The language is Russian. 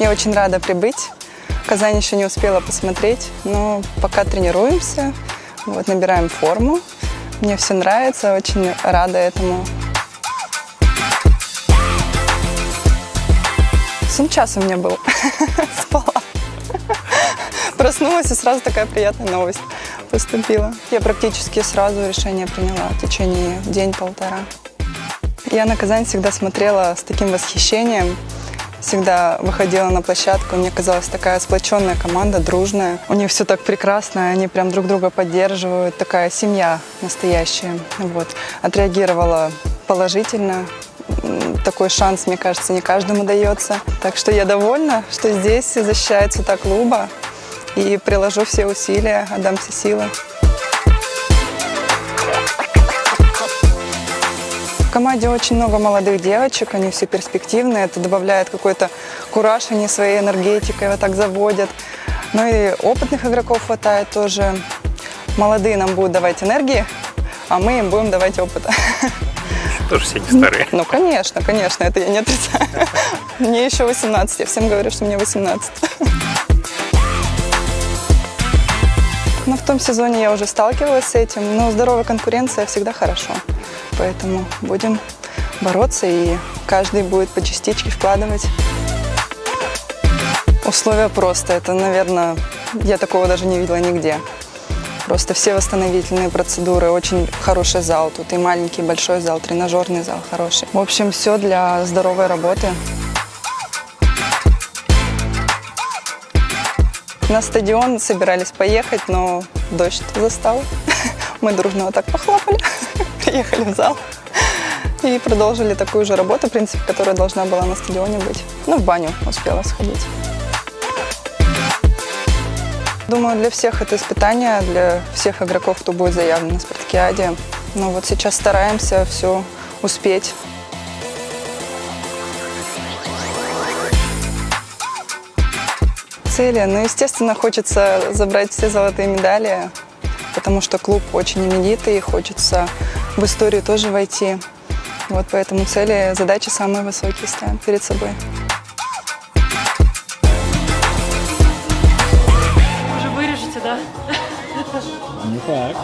Я очень рада прибыть. Казань еще не успела посмотреть, но пока тренируемся, вот, набираем форму. Мне все нравится, очень рада этому. Сон час у меня был. Спала. Проснулась, и сразу такая приятная новость поступила. Я практически сразу решение приняла в течение день-полтора. Я на Казань всегда смотрела с таким восхищением. Всегда выходила на площадку, мне казалась такая сплоченная команда, дружная. У них все так прекрасно, они прям друг друга поддерживают. Такая семья настоящая. Вот. Отреагировала положительно. Такой шанс, мне кажется, не каждому дается. Так что я довольна, что здесь защищается так клуба и приложу все усилия, отдам все силы. В команде очень много молодых девочек, они все перспективные, это добавляет какой-то кураж, они своей энергетикой вот так заводят. Ну и опытных игроков хватает тоже. Молодые нам будут давать энергии, а мы им будем давать опыта. Тоже все не старые. Ну, конечно, конечно, это я не отрицаю. Мне еще 18, я всем говорю, что мне 18. Но в том сезоне я уже сталкивалась с этим, но здоровая конкуренция всегда хорошо. Поэтому будем бороться, и каждый будет по частичке вкладывать. Условия просто. Это, наверное, я такого даже не видела нигде. Просто все восстановительные процедуры, очень хороший зал. Тут и маленький, и большой зал, тренажерный зал хороший. В общем, все для здоровой работы. На стадион собирались поехать, но дождь застал. Мы дружно вот так похлопали, приехали в зал и продолжили такую же работу, в принципе, которая должна была на стадионе быть. Ну, в баню успела сходить. Думаю, для всех это испытание, для всех игроков, кто будет заявлен на спартакиаде. Но вот сейчас стараемся все успеть. цели? Ну, естественно, хочется забрать все золотые медали, потому что клуб очень именитый, хочется в историю тоже войти. Вот поэтому цели, задачи самые высокие ставим перед собой. Уже вырежете, да? Не так.